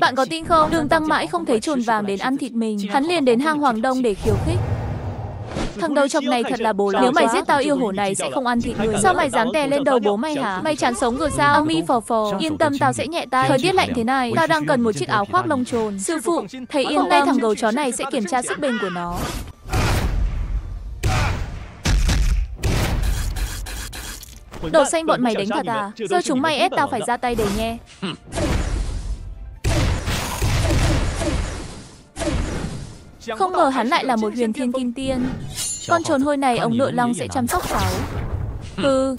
Bạn có tin không? Đường tăng mãi không thấy trồn vàng đến ăn thịt mình. Hắn liền đến hang Hoàng Đông để khiêu khích. Thằng đầu chọc này thật là bố. Nếu mày giết tao yêu hổ này sẽ không ăn thịt người. Sao mày dám đè lên đầu bố mày hả? Mày chán sống rồi sao? Ông mi phò phò. Yên tâm tao sẽ nhẹ tay. Thời tiết lạnh thế này, tao đang cần một chiếc áo khoác lông trồn. Sư phụ, thầy yên tâm thằng gấu chó này sẽ kiểm tra sức bền của nó. Đồ xanh bọn mày đánh thật à? Giờ chúng mày ép tao phải ra tay để nhé. Không ngờ hắn lại là một huyền thiên kim tiên. Con trồn hôi này ông nội long sẽ chăm sóc cháu. Hừ.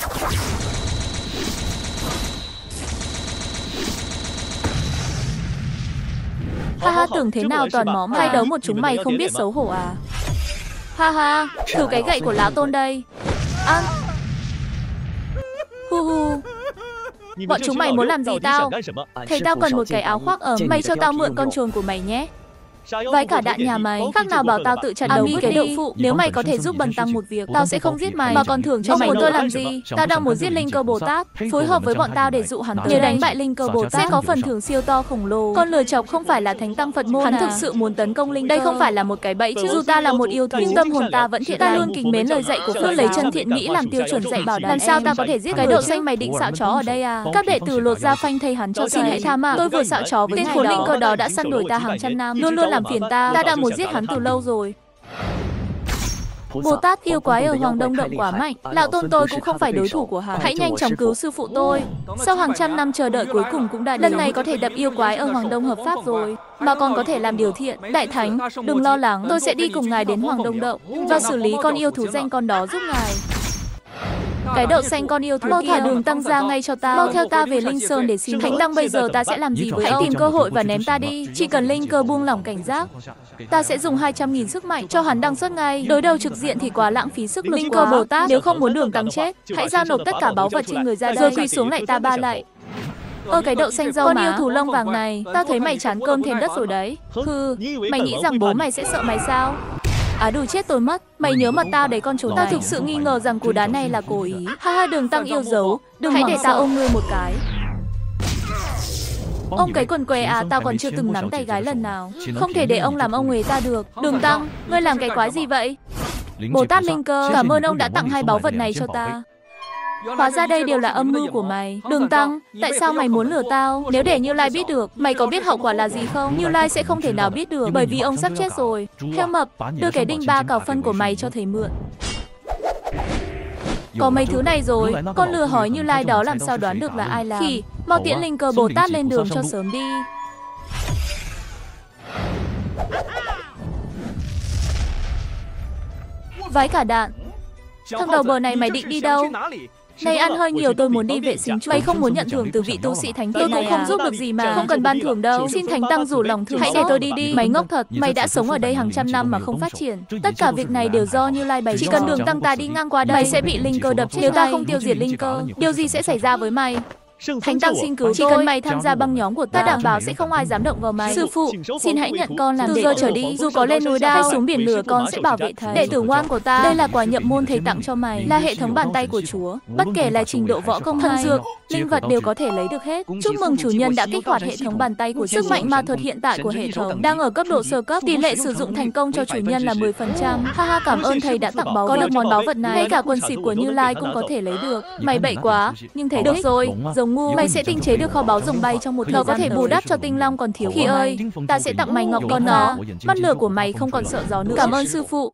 Ha ha tưởng thế nào toàn mó mà. Hai đấu một chúng mày không biết xấu hổ à? Ha ha, thử cái gậy của lão tôn đây. Ăn. Hu hu. Bọn chúng mày muốn làm gì tao? Thấy tao cần một cái áo khoác ấm, mày cho tao mượn con trồn của mày nhé. Vãi cả đạn nhà mày, khác nào bảo tao tự chặt đầu vứt cái đậu phụ. Nếu mày có thể giúp bần tăng một việc, tao sẽ không giết mày, mà còn thưởng cho mày. muốn tôi làm gì? Tao đang muốn giết linh cơ Bồ Tát, phối hợp với bọn tao để dụ hắn tới. Nếu đánh bại linh cơ Bồ Tát, sẽ có phần thưởng siêu to khổng lồ. Con lừa chọc không phải là thánh tăng Phật môn Hắn thực sự muốn tấn công linh. Đây không phải là một cái bẫy chứ. Dù ta là một yêu thú, nhưng tâm hồn ta vẫn thiện. Ta luôn kính mến lời dạy của Phật lấy chân thiện nghĩ làm tiêu chuẩn dạy bảo đảm. Làm sao ta có thể giết cái đậu xanh mày định xạo chó ở đây à? Các đệ tử lột ra phanh thầy hắn cho xin hãy tha mạng. Tôi vừa xạo chó với tên khốn linh cơ đó đã săn đuổi ta hàng trăm năm, luôn luôn làm phiền ta. Ta đã muốn giết hắn từ lâu rồi. Bồ Tát yêu quái ở Hoàng Đông Động quá mạnh, lão tôn tôi cũng không phải đối thủ của hắn. Hãy nhanh chóng cứu sư phụ tôi. Sau hàng trăm năm chờ đợi cuối cùng cũng đã đến. Lần này có thể đập yêu quái ở Hoàng Đông hợp pháp rồi, mà còn có thể làm điều thiện. Đại thánh, đừng lo lắng, tôi sẽ đi cùng ngài đến Hoàng Đông Động và xử lý con yêu thú danh con đó giúp ngài. Cái đậu xanh con yêu thú Mau thả đường tăng ra ngay cho ta Mau theo ta về Linh Sơn để xin Thánh Tăng bây giờ ta sẽ làm gì? với Hãy tìm cơ hội và ném ta đi. Chỉ cần Linh cơ buông lỏng cảnh giác Ta sẽ dùng 200.000 sức mạnh. Cho hắn đăng xuất ngay. Đối đầu trực diện thì quá lãng phí sức lực Linh cơ Bồ Tát. Nếu không muốn đường tăng chết Hãy giao nộp tất cả báu vật trên người ra đây Rồi quỳ xuống lại ta ba lại. Ơ cái đậu xanh dâu Con yêu thú lông vàng này Tao thấy mày chán cơm thêm đất rồi đấy. Hừ Mày nghĩ rằng bố mày sẽ sợ mày sao Á đủ chết tôi mất Mày nhớ mặt tao đấy con trốn Tao thực sự nghi ngờ rằng cú đá này là cố ý Ha ha đừng tăng yêu dấu Đừng hãy để tao ôm ngươi một cái Ông cái quần què à, tao còn chưa từng nắm tay gái lần nào Không thể để ông làm ông người ta được Đừng tăng, ngươi làm cái quái gì vậy Bồ Tát Linh Cơ, cảm ơn ông đã tặng hai báu vật này cho ta Hóa ra đây đều là âm mưu của mày. Đừng tăng, tại sao mày muốn lừa tao? Nếu để Như Lai biết được, mày có biết hậu quả là gì không? Như Lai sẽ không thể nào biết được Bởi vì ông sắp chết rồi. Theo mập, đưa cái đinh ba cào phân của mày cho thầy mượn. Có mấy thứ này rồi, con lừa hỏi Như Lai đó làm sao đoán được là ai làm Khỉ, mau tiễn linh cơ Bồ Tát lên đường cho sớm đi Vái cả đạn Thằng đầu bờ này mày định đi. đâu này ăn hơi nhiều tôi muốn đi vệ sinh chung. Mày không muốn nhận thưởng từ vị tu sĩ thánh tôi cũng không giúp được gì mà. Không cần ban thưởng đâu. Xin thánh tăng rủ lòng thương Hãy để tôi đi đi. Mày ngốc thật. Mày đã sống ở đây hàng trăm năm mà không phát triển. Tất cả việc này đều do Như Lai bày Chỉ cần đường tăng ta đi ngang qua đây, mày sẽ bị linh cơ đập chết. Nếu ta không tiêu diệt linh cơ, điều gì sẽ xảy ra với mày? Thánh tăng xin cứu Chỉ cần mày tham gia băng nhóm của ta, đảm bảo sẽ không ai dám động vào mày. Sư phụ, xin hãy nhận con làm từ giờ trở đi. Dù có lên núi đao hay xuống biển lửa, con sẽ bảo vệ thầy. Đệ tử ngoan của ta, đây là quà nhậm môn thầy tặng cho mày, là hệ thống bàn tay của Chúa. Bất kể là trình độ võ công, thần dược, linh vật đều có thể lấy được hết. Chúc mừng chủ nhân đã kích hoạt hệ thống bàn tay của sức mạnh ma thuật hiện tại của hệ thống đang ở cấp độ sơ cấp. Tỷ lệ sử dụng thành công cho chủ nhân là 10%. Ha ha, cảm ơn thầy đã tặng báu có được món báu vật này. Ngay cả quần xịp của Như Lai cũng có thể lấy được. Mày bậy quá, nhưng thầy được rồi, giống ngu. Mày sẽ tinh chế được kho báu rồng bay trong một nó có thể bù đắp cho tinh long còn thiếu. Khi ơi, ta sẽ tặng mày ngọc con nó. Mắt lửa của mày không còn sợ gió nữa. Cảm ơn sư phụ.